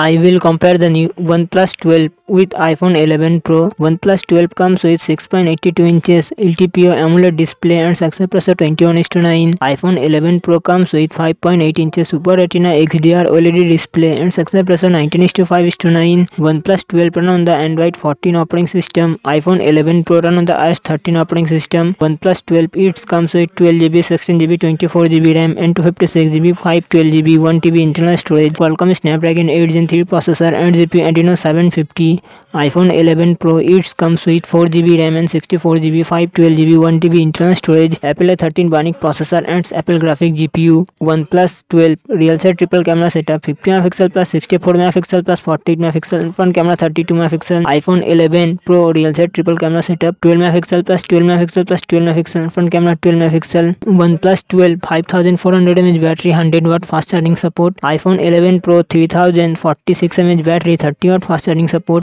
I will compare the new OnePlus 12 with iPhone 11 Pro. OnePlus 12 comes with 6.82 inches LTPO AMOLED display and success ratio 21:9. iPhone 11 Pro comes with 5.8 inches Super Retina XDR OLED display and success ratio 19:5:9. OnePlus 12 run on the Android 14 operating system. iPhone 11 Pro run on the iOS 13 operating system. OnePlus 12 it comes with 12GB, 16GB, 24GB RAM and 256GB, 512GB, 1TB internal storage. Qualcomm Snapdragon 8 Gen 3 processor and GPU Adreno 750 iPhone 11 pro it's comes with four G B RAM and sixty four G B five twelve G B one T B internal storage Apple thirteen bionic processor and Apple graphic G P U one plus twelve real set triple camera setup fifty mega pixel plus sixty four mega pixel plus forty eight mega pixel front camera thirty two mega pixel iPhone eleven pro real set triple camera setup twelve mega pixel plus twelve mega pixel plus twelve mega pixel front camera twelve mega pixel one plus twelve five thousand four hundred M H battery hundred watt fast charging support iPhone eleven pro three thousand forty six M H battery thirty watt fast charging support